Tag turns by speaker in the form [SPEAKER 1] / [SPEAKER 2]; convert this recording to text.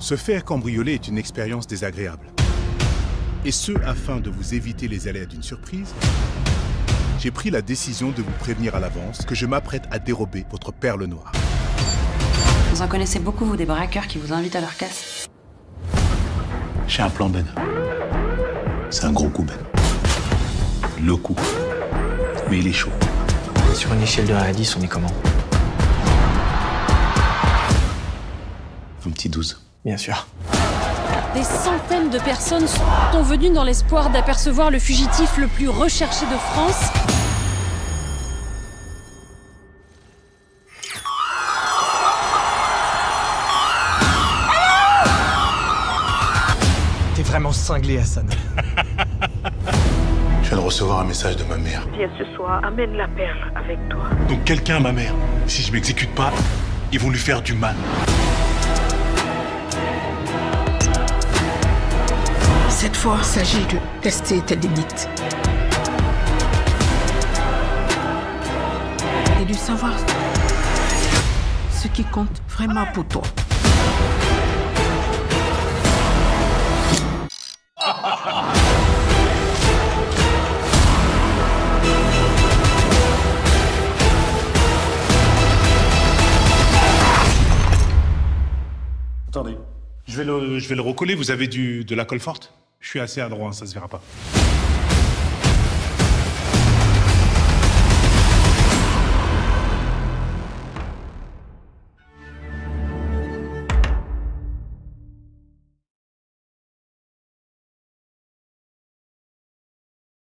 [SPEAKER 1] Se faire cambrioler est une expérience désagréable. Et ce, afin de vous éviter les aléas d'une surprise, j'ai pris la décision de vous prévenir à l'avance que je m'apprête à dérober votre perle noire.
[SPEAKER 2] Vous en connaissez beaucoup, vous, des braqueurs qui vous invitent à leur casse
[SPEAKER 3] J'ai un plan, Ben. C'est un gros coup, Ben. Le coup. Mais il est chaud.
[SPEAKER 4] Sur une échelle de 1 à 10, on est comment?
[SPEAKER 3] Un petit 12.
[SPEAKER 4] Bien sûr.
[SPEAKER 5] Des centaines de personnes sont venues dans l'espoir d'apercevoir le fugitif le plus recherché de France.
[SPEAKER 4] T'es vraiment cinglé, Hassan.
[SPEAKER 3] Je viens de recevoir un message de ma mère.
[SPEAKER 6] Viens ce soir, amène la perle avec toi.
[SPEAKER 3] Donc quelqu'un ma mère. Si je m'exécute pas, ils vont lui faire du mal.
[SPEAKER 7] Cette fois, il s'agit de tester tes limites. Et de savoir ce qui compte vraiment pour toi.
[SPEAKER 1] Attendez, je vais le, je vais le recoller. Vous avez du, de la colle forte? Je suis assez adroit, ça se verra pas.